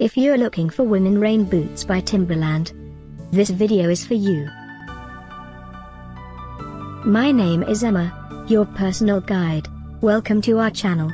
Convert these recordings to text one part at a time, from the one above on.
If you're looking for women rain boots by Timberland, this video is for you. My name is Emma, your personal guide. Welcome to our channel.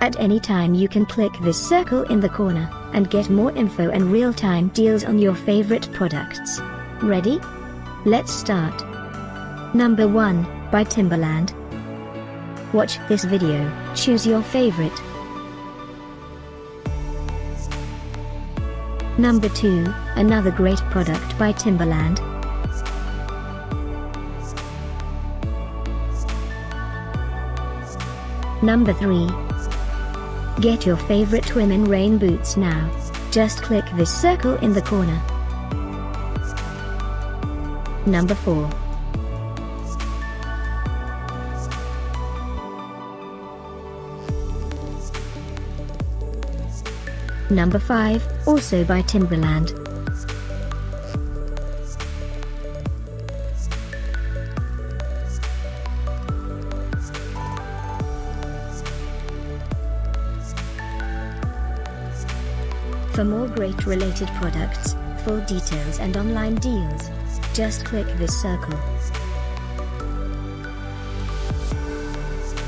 At any time you can click this circle in the corner, and get more info and real-time deals on your favorite products. Ready? Let's start. Number 1, by Timberland. Watch this video, choose your favorite. Number 2, another great product by Timberland. Number 3. Get your favorite women rain boots now. Just click this circle in the corner. Number 4. Number 5, also by Timberland. For more great related products, full details and online deals, just click this circle.